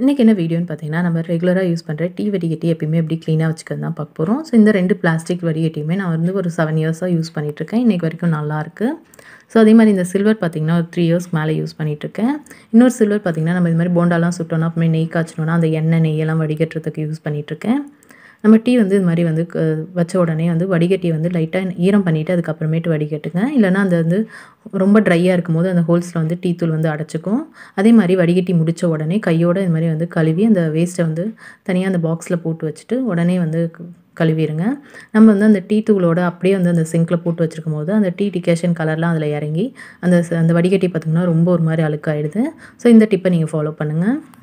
இன்றைக்கி என்ன வீடியோன்னு பார்த்தீங்கன்னா நம்ம ரெகுலராக யூஸ் பண்ணுற டீ வடிகட்டி எப்பயுமே எப்படி க்ளீனாக வச்சுக்கிறது தான் பார்க்க போகிறோம் ஸோ இந்த ரெண்டு பிளாஸ்டிக் வடிகட்டியுமே நான் வந்து ஒரு செவன் இயர்ஸாக யூஸ் பண்ணிகிட்ருக்கேன் இன்றைக்கி வரைக்கும் நல்லாயிருக்கு ஸோ அதே மாதிரி இந்த சில்வர் பார்த்திங்கன்னா ஒரு த்ரீ இயர்ஸ் மேலே யூஸ் பண்ணிகிட்ருக்கேன் இன்னொரு சில்வர் பார்த்திங்கன்னா நம்ம இது மாதிரி போண்டாலாம் சுட்டோன்னா அப்புறமே நெய் காய்ச்சணுன்னா அந்த எண்ணெய் நெய்யெல்லாம் வடிகட்டுறதுக்கு யூஸ் பண்ணிகிட்ருக்கேன் நம்ம டீ வந்து இது மாதிரி வந்து க- வச்ச உடனே வந்து வடிகட்டி வந்து லைட்டாக ஈரம் பண்ணிவிட்டு அதுக்கப்புறமேட்டு வடிகட்டுங்க. இல்லைன்னா அந்த வந்து ரொம்ப ட்ரையாக இருக்கும் போது அந்த ஹோல்ஸில் வந்து டீ தூள் வந்து அடைச்சிக்கும். அதே மாதிரி வடிகட்டி முடித்த உடனே கையோடு இது மாதிரி வந்து கழுவி அந்த வேஸ்ட்டை வந்து தனியாக அந்த பாக்ஸில் போட்டு வச்சுட்டு உடனே வந்து கழுவிடுங்க நம்ம வந்து அந்த டீ தூளோட அப்படியே வந்து அந்த சிங்கில் போட்டு வச்சுருக்கும் போது அந்த டீ டிகேஷன் கலர்லாம் அதில் இறங்கி அந்த அந்த வடிகட்டி பார்த்திங்கன்னா ரொம்ப ஒரு மாதிரி அழுக்காயிடுது. ஸோ இந்த டிப்பை நீங்கள் ஃபாலோ பண்ணுங்கள்